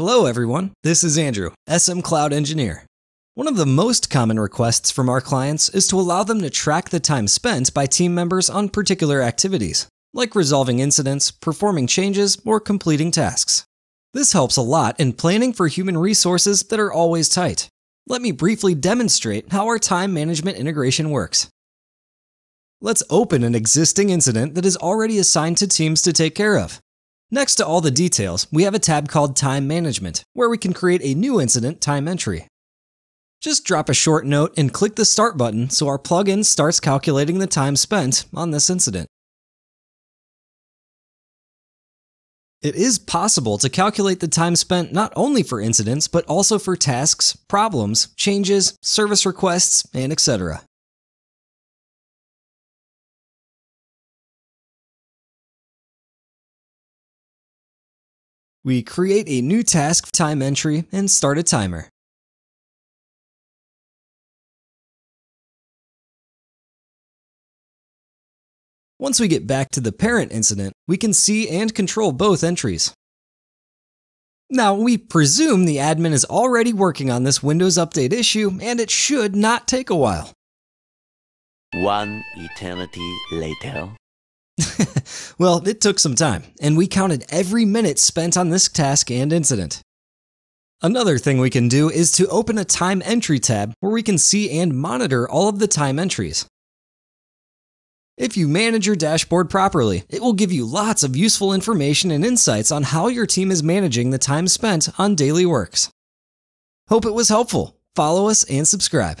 Hello, everyone. This is Andrew, SM Cloud Engineer. One of the most common requests from our clients is to allow them to track the time spent by team members on particular activities, like resolving incidents, performing changes, or completing tasks. This helps a lot in planning for human resources that are always tight. Let me briefly demonstrate how our time management integration works. Let's open an existing incident that is already assigned to teams to take care of. Next to all the details, we have a tab called Time Management, where we can create a new incident time entry. Just drop a short note and click the Start button so our plugin starts calculating the time spent on this incident. It is possible to calculate the time spent not only for incidents, but also for tasks, problems, changes, service requests, and etc. We create a new task time entry and start a timer. Once we get back to the parent incident, we can see and control both entries. Now, we presume the admin is already working on this Windows Update issue, and it should not take a while. One eternity later. well, it took some time, and we counted every minute spent on this task and incident. Another thing we can do is to open a time entry tab where we can see and monitor all of the time entries. If you manage your dashboard properly, it will give you lots of useful information and insights on how your team is managing the time spent on daily works. Hope it was helpful. Follow us and subscribe.